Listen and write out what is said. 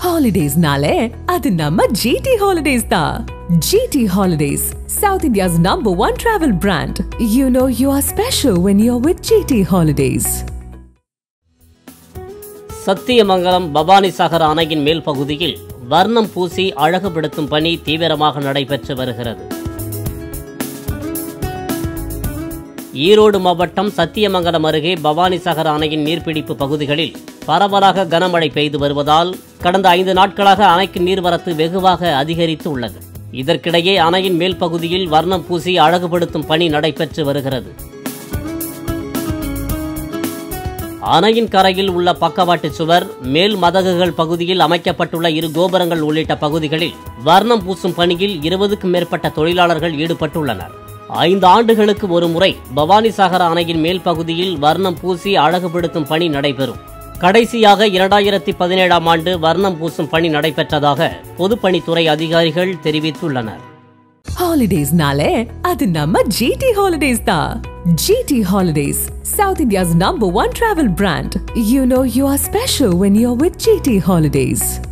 ஹாலிடேஸ்னாலே அது நம்ம ஜிடி ஹாலிடேஸ் தான் GT holidays south India's number one travel brand you know you are special when you are with GT holidays Sathyamangalam Bhavani Sagar அணையின் மேல் பகுதியில் வர்ணம் பூசி அழகுபடுத்தும் பணி தீவிரமாக நடைபெற்று வருகிறது. ஈரோடு மாவட்டம் சத்தியமங்கலம் அருகே பவானிசாகர் அணையின் நீர்பிடிப்பு பகுதிகளில் பரவலாக கனமழை பெய்து வருவதால் கடந்த ஐந்து நாட்களாக அணைக்கு நீர்வரத்து வெகுவாக அதிகரித்து உள்ளது. இதற்கிடையே அணையின் மேல் பகுதியில் வர்ணம் பூசி அழகுபடுத்தும் பணி நடைபெற்று வருகிறது. அணையின் கரையில் உள்ள பக்கவாட்டு சுவர் மேல் மதகுகள் பகுதியில் அமைக்கப்பட்டுள்ள இரு கோபுரங்கள் உள்ளிட்ட பகுதிகளில் வர்ணம் பூசும் பணியில் இருபதுக்கும் மேற்பட்ட தொழிலாளர்கள் ஈடுபட்டுள்ளனர். ஐந்து ஆண்டுகளுக்கு ஒரு முறை பவானிசாகர் அணையின் மேல் பகுதியில் வர்ணம் பூசி அழகுபடுத்தும் பணி நடைபெறும். கடைசியாக இரண்டாயிரத்தி பதினேழாம் ஆண்டு வர்ணம் பூசும் பணி நடைபெற்றதாக பொதுப்பணித்துறை அதிகாரிகள் தெரிவித்துள்ளனர். ஹாலிடேஸ்னாலே அது நம்ம ஜிடி ஹாலிடேஸ் தான். GT holidays south India's number one travel brand you know you are special when you are with GT holidays